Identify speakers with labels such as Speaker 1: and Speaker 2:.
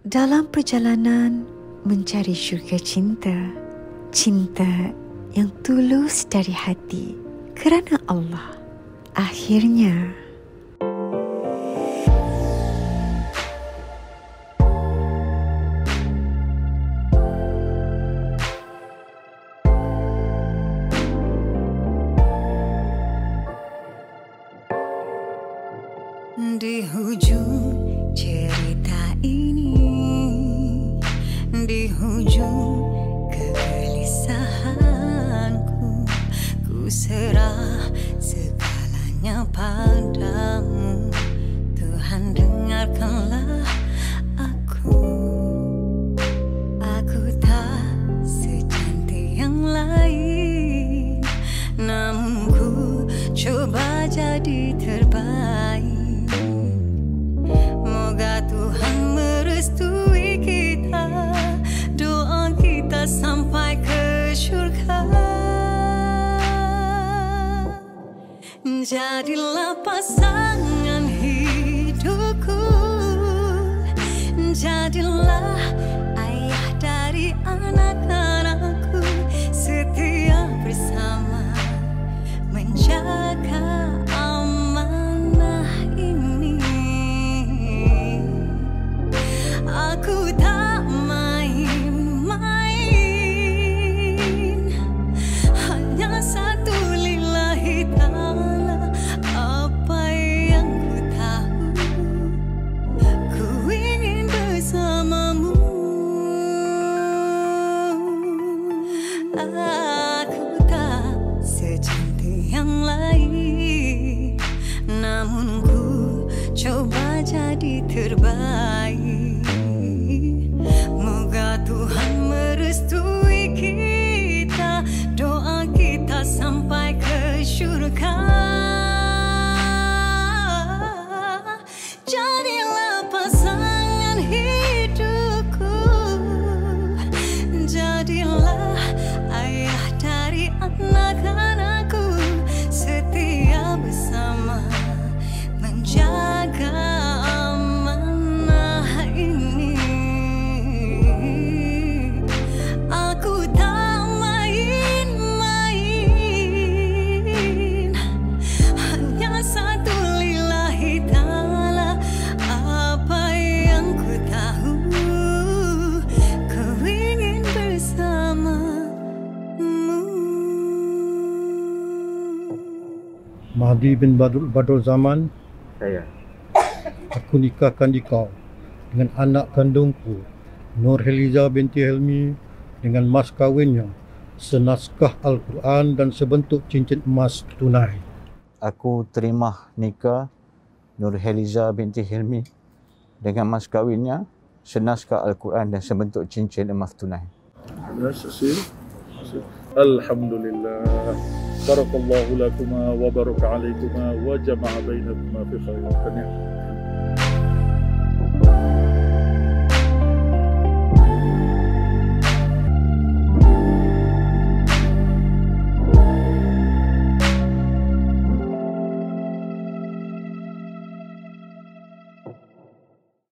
Speaker 1: dalam perjalanan mencari syurga cinta, cinta yang tulus dari hati kerana Allah. Akhirnya,
Speaker 2: Di hujung serah segalanya padamu. Tuhan dengarkanlah aku. Aku tak secantik yang lain Namun ku coba jadi terbaik Jadilah pasangan hidupku. Jadilah Namun ku coba jadi terbaik
Speaker 3: Mahdi bin Badul, Badul Zaman.
Speaker 4: Saya.
Speaker 3: Aku nikahkan di kau dengan anak kandungku, Nur Heliza binti Helmi dengan mas kawinnya, senaskah Al-Quran dan sebentuk cincin emas tunai.
Speaker 4: Aku terima nikah Nur Heliza binti Helmi dengan mas kawinnya, senaskah Al-Quran dan sebentuk cincin emas tunai.
Speaker 5: Terima kasih. الحمد لله. بارك الله لكما وبارك عليكما وجمع بينكما في خير كان